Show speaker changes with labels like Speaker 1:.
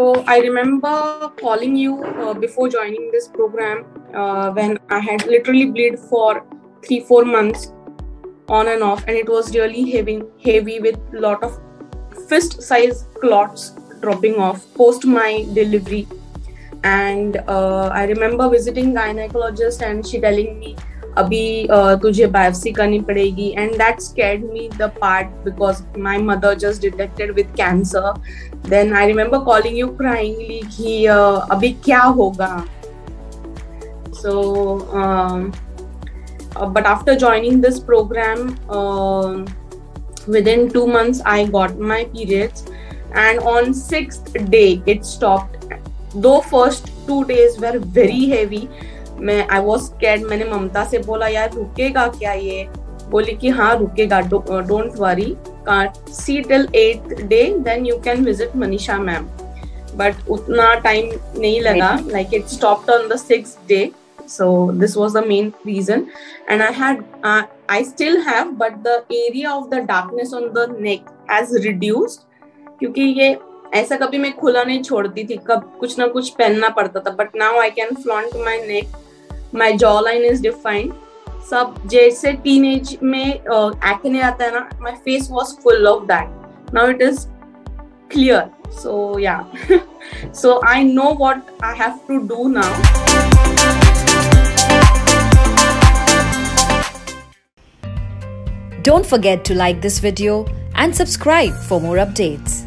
Speaker 1: So I remember calling you uh, before joining this program uh, when I had literally bleed for three four months on and off, and it was really heavy heavy with lot of fist size clots dropping off post my delivery. And uh, I remember visiting gynecologist and she telling me अभी तुझे biopsy करनी पड़ेगी। And that's cad me the part because my mother just detected with cancer then I remember calling you cryingly कि अभी क्या होगा? So but after joining this program within two months I got my periods and on six day it stop though first two days were very heavy मैं I was CAD मैंने ममता से बोला यार रुकेगा क्या ये? बोली कि हाँ रुकेगा don't worry see till eight day then you can visit Manisha ma'am but उतना टाइम नहीं लगा. Like it stopped on the six day so this was the main reason. And i had uh, i still have but the area of the darkness on the neck has reduced. क्योंकि ये ऐसा कभी मैं खुला नहीं छोड़ती थी. कब कुछ ना कुछ पहनना पड़ता था. But now I can flaunt my neck My jaw line is defined सब जैसे टीन एज में एक्ने आता है ना my face was full of that now it is clear so yeah so I know what I have to do now
Speaker 2: Don't forget to like this video and subscribe for more updates.